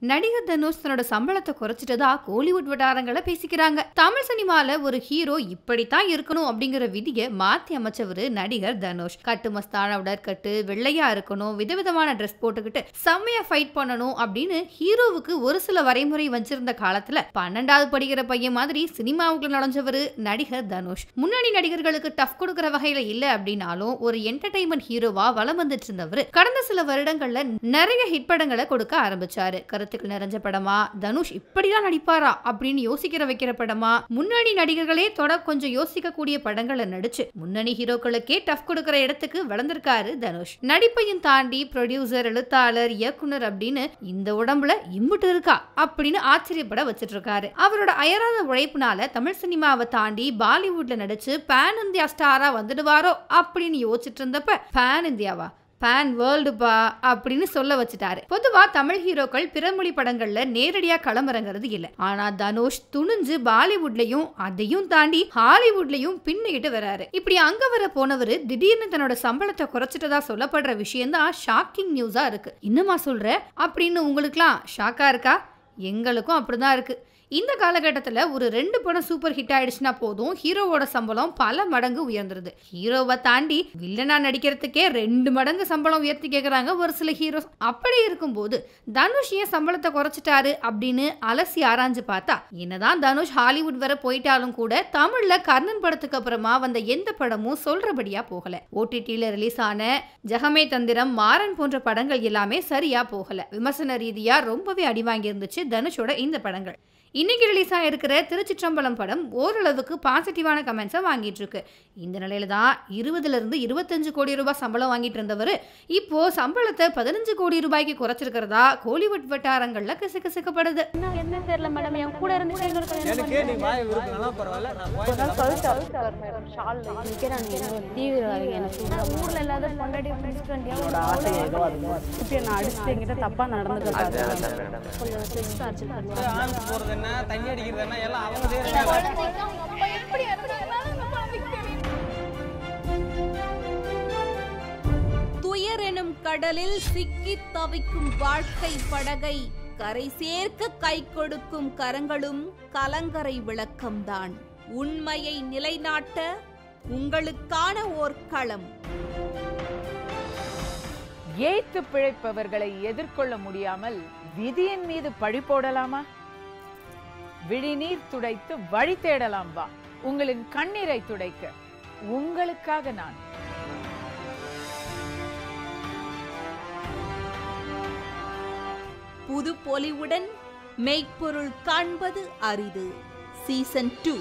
நடிகர் தனுஷ் தன்னோட சம்பளத்தை குறைச்சிட்டதா கோலிவுட் வட்டாரங்களை பேசிக்கிறாங்க. தமிழ் சினிமால ஒரு ஹீரோ இப்படித்தான் இருக்கணும் அப்படிங்கிற விதியை மாத்தி அமைச்சவர் நடிகர் தனுஷ். கட்டு மஸ்தான உடற்கட்டு வெள்ளையா இருக்கணும் விதவிதமான ட்ரெஸ் போட்டுக்கிட்டு செம்மையா ஃபைட் பண்ணணும் அப்படின்னு ஹீரோவுக்கு ஒரு சில வரைமுறை வச்சிருந்த காலத்துல பன்னெண்டாவது படிக்கிற பையன் மாதிரி சினிமாவுக்குள்ள நுழைஞ்சவர் நடிகர் தனுஷ். முன்னணி நடிகர்களுக்கு டஃப் கொடுக்குற வகையில இல்ல அப்படின்னாலும் ஒரு என்டர்டைன்மெண்ட் ஹீரோவா வலம் வந்துட்டு இருந்தவர் கடந்த சில வருடங்கள்ல நிறைய ஹிட் படங்களை கொடுக்க ஆரம்பிச்சாரு. கருத்துக்கள் நிறைஞ்ச படமா? தனுஷ் இப்படிலாம் நடிப்பாரா? அப்படின்னு யோசிக்கிற வைக்கிற படமா? முன்னணி நடிகர்களே தொட கொஞ்சம் யோசிக்கக்கூடிய படங்களை நடிச்சு முன்னணி ஹீரோக்களுக்கே டஃப் கொடுக்கிற இடத்துக்கு வளர்ந்திருக்காரு தனுஷ். நடிப்பையும் தாண்டி ப்ரொடியூசர் எழுத்தாளர் இயக்குனர் அப்படின்னு இந்த உடம்புல இம்புட்டு இருக்கா? அப்படின்னு ஆச்சரியப்பட வச்சிட்டு இருக்காரு அவரோட அயராத உழைப்புனால தமிழ் சினிமாவை தாண்டி பாலிவுட்ல நடிச்சு பேன் இந்தியா ஸ்டாரா வந்துடுவாரோ அப்படின்னு யோசிச்சிட்டு இருந்தப்ப பேன் இந்தியாவா பேன் வேர்ல்டுப்பா அப்படின்னு சொல்ல வச்சுட்டாரு. பொதுவா தமிழ் ஹீரோக்கள் பிறமொழி படங்கள்ல நேரடியா களமிறங்கிறது இல்லை. ஆனா தனுஷ் துணிஞ்சு பாலிவுட்லயும் அதையும் தாண்டி ஹாலிவுட்லயும் பின்னிக்கிட்டு வராரு. இப்படி அங்க வர போனவர் திடீர்னு தன்னோட சம்பளத்தை குறைச்சிட்டதா சொல்லப்படுற விஷயம் தான் ஷாக்கிங் நியூஸா இருக்கு. இன்னுமா சொல்ற? அப்படின்னு உங்களுக்குலாம் ஷாக்கா இருக்கா? எங்களுக்கும் அப்படிதான் இருக்கு. இந்த காலகட்டத்தில் ஒரு ரெண்டு படம் சூப்பர் ஹிட் ஆயிடுச்சுன்னா போதும் ஹீரோவோட சம்பளம் பல மடங்கு உயர்ந்துருது. ஹீரோவை தாண்டி வில்லனா நடிக்கிறதுக்கே ரெண்டு மடங்கு சம்பளம் உயர்த்தி கேட்குறாங்க ஒரு சில ஹீரோஸ் அப்படி இருக்கும்போது தனுஷ் ஏன் சம்பளத்தை குறைச்சிட்டாரு அப்படின்னு அலசி ஆராய்ஞ்சு பார்த்தா என்னதான் தனுஷ் ஹாலிவுட் வர போயிட்டாலும் கூட தமிழ்ல கர்ணன் படத்துக்கு அப்புறமா வந்த எந்த படமும் சொல்றபடியா போகல. ஓடிடியில் ரிலீஸ் ஆன ஜெகமே தந்திரம் மாறன் போன்ற படங்கள் எல்லாமே சரியா போகல. விமர்சன ரீதியா ரொம்பவே அடி வாங்கி இருந்துச்சு தனுஷோட இந்த படங்கள். இன்னைக்கு ரிலீஸ் ஆகிருக்கிற திருச்சிற்றம்பலம் படம் ஓரளவுக்கு பாசிட்டிவான கமெண்ட்ஸை வாங்கிட்டு இருக்கு இந்த நிலையில தான் இருபதுல இருந்து இருபத்தஞ்சு கோடி ரூபாய் சம்பளம் வாங்கிட்டு இருந்தவர் இப்போ சம்பளத்தை பதினஞ்சு கோடி ரூபாய்க்கு குறைச்சிருக்கிறதா கோலிவுட் வட்டாரங்கள்ல கிசுகிசுக்கப்படுது என்ன என்ன தெரியல மேடம் என் கூட இருந்து தப்பா நடந்துக்கிறாங்க என்ன தண்ணி அடிக்கிறது என்ன எல்லாம் அவங்க துயர் எனும் கடலில் சிக்கி தவிக்கும் வாழ்க்கை படகை கரை சேர்க்க கை கொடுக்கும் கரங்களும் கலங்கரை விளக்கம்தான். உண்மையை நிலைநாட்ட உங்களுக்கான ஓர் களம் ஏய்த்து பிழைப்பவர்களை எதிர்கொள்ள முடியாமல் விதியின் மீது பழி போடலாமா? விழிநீர் துடைத்து வழி தேடலாம் வா. உங்களின் கண்ணீரை துடைக்க உங்களுக்காக நான். புது பொலிவுடன் மெய்ப்பொருள் காண்பது அரிது. Season two